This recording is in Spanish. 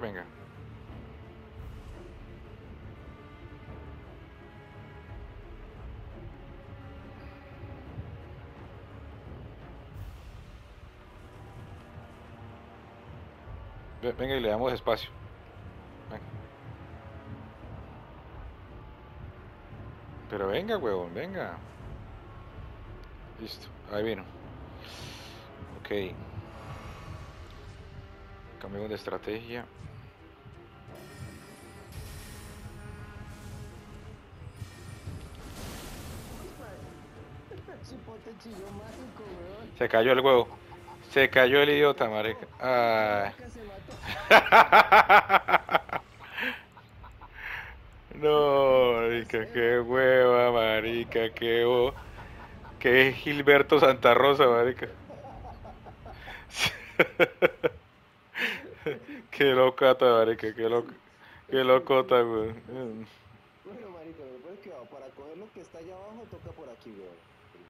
venga. Ve- Venga y le damos espacio. Venga. Pero venga, huevón, venga. Listo, ahí vino. Ok. De estrategia. Se cayó el huevo. Se cayó el idiota, marica. No, marica, qué hueva, marica, qué bo... Qué Gilberto Santa Rosa, marica. Qué locata, marica, qué loca. Qué locota, güey. Bueno, marica, pero pues que para coger lo que está allá abajo toca por aquí, weón.